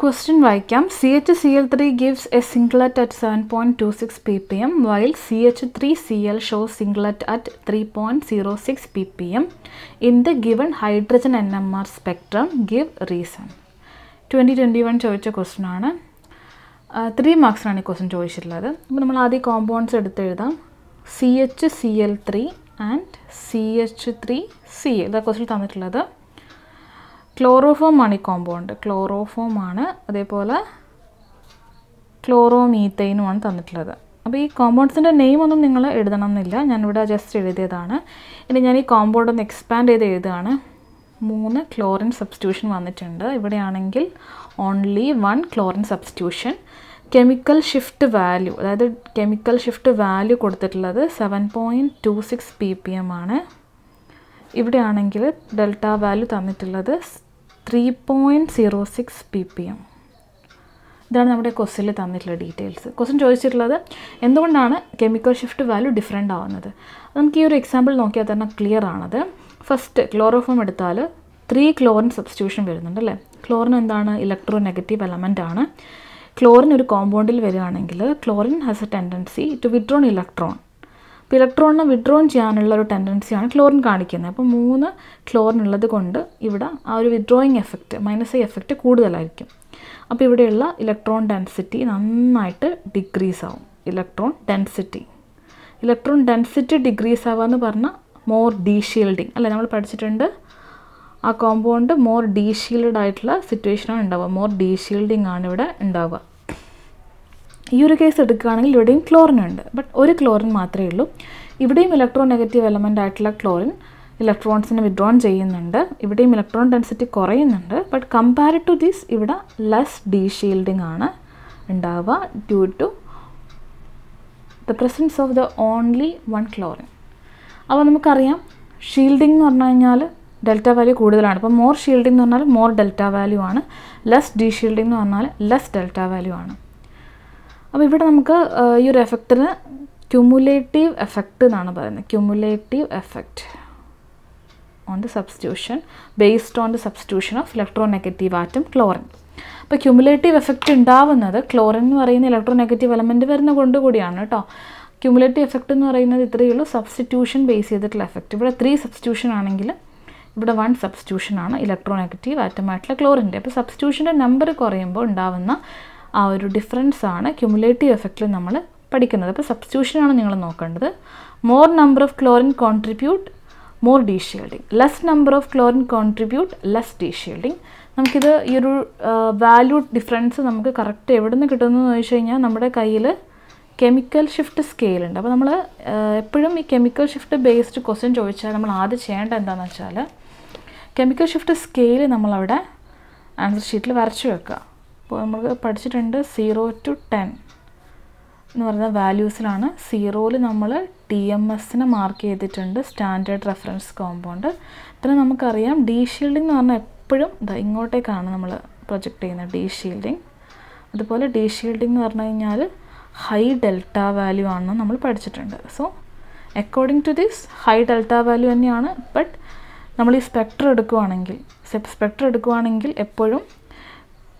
Question വായിക്കാം. C H C L three gives a singlet at seven point two six P P M while C H three C L show singlet at three point zero six P P M in the given hydrogen N M R spectrum give reason twenty twenty one ചോദിച്ച question ആണ് three മാർക്സിനാണ് ഈ question ചോദിച്ചിട്ടുള്ളത്. അപ്പോൾ നമ്മൾ ആദ്യം compounds എടുത്ത് എഴുതാം. C H C L three and C H three C L ഇതാ ക്വസ്റ്റ്യൻ തന്നിട്ടുള്ളത്. ക്ലോറോഫോം ആണ് ഈ കോമ്പൗണ്ട് ക്ലോറോഫോം ആണ് അതേപോലെ ക്ലോറോമീത്തൈനുമാണ് തന്നിട്ടുള്ളത്. അപ്പോൾ ഈ കോമ്പൗണ്ട്സിന്റെ നെയിം ഒന്നും നിങ്ങൾ എഴുതണം എന്നില്ല ഞാനിവിടെ ജസ്റ്റ് എഴുതിയതാണ്. ഇനി ഞാൻ ഈ കോമ്പൗണ്ട് ഒന്ന് എക്സ്പാൻഡ് ചെയ്ത് എഴുതുകയാണ്. മൂന്ന് ക്ലോറിൻ സബ്സ്റ്റിറ്റ്യൂഷൻ വന്നിട്ടുണ്ട്. ഇവിടെയാണെങ്കിൽ only one chlorine substitution chemical shift value അതായത് കെമിക്കൽ ഷിഫ്റ്റ് വാല്യൂ കൊടുത്തിട്ടുള്ളത് seven point two six P P M ആണ്. ഇവിടെയാണെങ്കിൽ ഡെൽറ്റ വാല്യൂ തന്നിട്ടുള്ളത് three point zero six P P M ഇതാണ് നമ്മുടെ ക്വസ്റ്റിൽ തന്നിട്ടുള്ള ഡീറ്റെയിൽസ് ക്വസ്റ്റ്യൻ ചോദിച്ചിട്ടുള്ളത് എന്തുകൊണ്ടാണ് കെമിക്കൽ ഷിഫ്റ്റ് വാല്യൂ ഡിഫറെന്റ് ആവുന്നത്? നമുക്ക് ഈ ഒരു എക്സാമ്പിൾ നോക്കിയാൽ തന്നെ ക്ലിയർ ആണത്. ഫസ്റ്റ് ക്ലോറോഫോം എടുത്താൽ ത്രീ ക്ലോറിൻ സബ്സ്റ്റിറ്റ്യൂഷൻ വരുന്നുണ്ട് അല്ലേ? ക്ലോറിൻ എന്താണ്? ഇലക്ട്രോ നെഗറ്റീവ് എലമെന്റ് ആണ്. ക്ലോറിൻ ഒരു കോമ്പൗണ്ടിൽ വരികയാണെങ്കിൽ chlorine has a tendency to withdrawn electron അപ്പോൾ ഇലക്ട്രോണിനെ വിഡ്രോൺ ചെയ്യാനുള്ള ഒരു ടെൻഡൻസിയാണ് ക്ലോറിൻ കാണിക്കുന്നത്. അപ്പോൾ മൂന്ന് ക്ലോറിൻ ഉള്ളത് കൊണ്ട് ഇവിടെ ആ ഒരു withdrawing effect minus I effect കൂടുതലായിരിക്കും. അപ്പോൾ ഇവിടെയുള്ള ഇലക്ട്രോൺ ഡെൻസിറ്റി നന്നായിട്ട് ഡിക്രീസ് ആവും. Electron density electron density decrease ആവുക എന്ന് പറഞ്ഞാൽ മോർ ഡീഷീൽഡിങ് അല്ലേ നമ്മൾ പഠിച്ചിട്ടുണ്ട് ആ കോമ്പൗണ്ട് മോർ ഡീഷീൽഡ് ആയിട്ടുള്ള സിറ്റുവേഷനാണ് ഉണ്ടാവുക. മോർ ഡീഷീൽഡിങ് ആണ് ഇവിടെ ഉണ്ടാവുക. ഈ ഒരു കേസ് എടുക്കുകയാണെങ്കിൽ ഇവിടെയും ക്ലോറിൻ ഉണ്ട്. ബട്ട് ഒരു ക്ലോറിൻ മാത്രമേ ഉള്ളൂ. ഇവിടെയും ഇലക്ട്രോ നെഗറ്റീവ് എലമെന്റ് ആയിട്ടുള്ള ക്ലോറിൻ ഇലക്ട്രോൺസിനെ വിഡ്രോൺ ചെയ്യുന്നുണ്ട്. ഇവിടെയും ഇലക്ട്രോൺ ഡെൻസിറ്റി കുറയുന്നുണ്ട്. ബട്ട് കമ്പയർ ടു ദിസ് ഇവിടെ ലെസ് ഡീഷീൽഡിങ് ആണ് ഉണ്ടാവുക due to the presence of the only one chlorine അപ്പോൾ നമുക്കറിയാം ഷീൽഡിംഗ് എന്ന് പറഞ്ഞു കഴിഞ്ഞാൽ ഡെൽറ്റ വാല്യൂ കൂടുതലാണ്. അപ്പോൾ മോർ ഷീൽഡിംഗ് എന്ന് പറഞ്ഞാൽ മോർ ഡെൽറ്റ വാല്യൂ ആണ്. ലെസ് ഡീഷീൽഡിംഗ് എന്ന് പറഞ്ഞാൽ ലെസ് ഡെൽറ്റ വാല്യൂ ആണ്. അപ്പോൾ ഇവിടെ നമുക്ക് ഈ ഒരു എഫക്റ്റിന് ക്യുമുലേറ്റീവ് എഫക്റ്റ് എന്നാണ് പറയുന്നത്. Cumulative effect on the substitution based on the substitution of electro negative atom chlorine അപ്പോൾ ക്യുമുലേറ്റീവ് എഫക്റ്റ് ഉണ്ടാവുന്നത് ക്ലോറിൻ എന്ന് പറയുന്ന ഇലക്ട്രോ നെഗറ്റീവ് എലമെന്റ് വരുന്ന കൊണ്ട് കൂടിയാണ് കേട്ടോ. ക്യുമുലേറ്റീവ് എഫക്റ്റ് എന്ന് പറയുന്നത് ഇത്രയേ ഉള്ളൂ. സബ്സ്റ്റിറ്റ്യൂഷൻ ബേസ് ചെയ്തിട്ടുള്ള എഫക്റ്റ് ഇവിടെ ത്രീ സബ്സ്റ്റിറ്റ്യൂഷൻ ആണെങ്കിൽ ഇവിടെ വൺ സബ്സ്റ്റിറ്റ്യൂഷൻ ആണ് ഇലക്ട്രോ നെഗറ്റീവ് ആറ്റമായിട്ടുള്ള ക്ലോറിന്റെ അപ്പോൾ സബ്സ്റ്റിറ്റ്യൂഷന്റെ നമ്പർ കുറയുമ്പോൾ ഉണ്ടാവുന്ന ആ ഒരു ഡിഫറൻസ് ആണ് ക്യുമുലേറ്റീവ് എഫക്റ്റിൽ നമ്മൾ പഠിക്കുന്നത്. അപ്പോൾ സബ്സ്റ്റിറ്റ്യൂഷനാണ് നിങ്ങൾ നോക്കേണ്ടത്. More number of chlorine contribute more deshielding less number of chlorine contribute less deshielding നമുക്കിത് ഈ ഒരു വാല്യൂ ഡിഫറൻസ് നമുക്ക് കറക്റ്റ് എവിടെ നിന്ന് കിട്ടുന്നു എന്ന് ചോദിച്ചു കഴിഞ്ഞാൽ നമ്മുടെ കയ്യിൽ കെമിക്കൽ ഷിഫ്റ്റ് സ്കെയിൽ ഉണ്ട്. അപ്പോൾ നമ്മൾ എപ്പോഴും ഈ കെമിക്കൽ ഷിഫ്റ്റ് ബേസ്ഡ് ക്വസ്റ്റ്യൻ ചോദിച്ചാൽ നമ്മൾ ആദ്യം ചെയ്യേണ്ട എന്താണെന്ന് വെച്ചാൽ കെമിക്കൽ ഷിഫ്റ്റ് സ്കെയിൽ നമ്മളവിടെ ആൻസർ ഷീറ്റിൽ വരച്ചു വെക്കുക. അപ്പോൾ നമ്മൾ പഠിച്ചിട്ടുണ്ട് സീറോ ടു ടെൻ എന്ന് പറയുന്ന വാല്യൂസിലാണ് സീറോയിൽ നമ്മൾ ടി എം എസിനെ മാർക്ക് ചെയ്തിട്ടുണ്ട് സ്റ്റാൻഡേർഡ് റെഫറൻസ് കോമ്പൗണ്ട് പിന്നെ നമുക്കറിയാം ഡി ഷീൽഡിംഗ് എന്ന് പറഞ്ഞാൽ എപ്പോഴും ഇങ്ങോട്ടേക്കാണ് നമ്മൾ പ്രൊജക്റ്റ് ചെയ്യുന്നത് ഡി ഷീൽഡിംഗ് അതുപോലെ ഡി ഷീൽഡിംഗ് എന്ന് പറഞ്ഞു കഴിഞ്ഞാൽ ഹൈ ഡെൽറ്റ വാല്യൂ ആണെന്ന് നമ്മൾ പഠിച്ചിട്ടുണ്ട്. So according to this high delta value തന്നെയാണ്. ബട്ട് നമ്മൾ ഈ സ്പെക്ടർ എടുക്കുവാണെങ്കിൽ സ്പെക്ടർ എടുക്കുവാണെങ്കിൽ എപ്പോഴും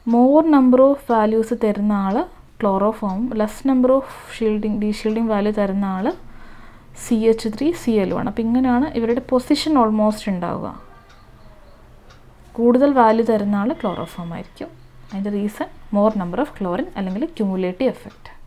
മോർ നമ്പർ ഓഫ് വാല്യൂസ് തരുന്ന ആൾ chloroform less number of shielding D shielding value തരുന്ന ആൾ C H three C L ആണ് അപ്പോൾ ഇങ്ങനെയാണ് ഇവരുടെ പൊസിഷൻ ഓൾമോസ്റ്റ് ഉണ്ടാവുക. കൂടുതൽ വാല്യൂ തരുന്ന ആൾ ക്ലോറോഫോം ആയിരിക്കും. അതിന്റെ reason more number of chlorine അല്ലെങ്കിൽ ക്യുമുലേറ്റീവ് എഫക്റ്റ്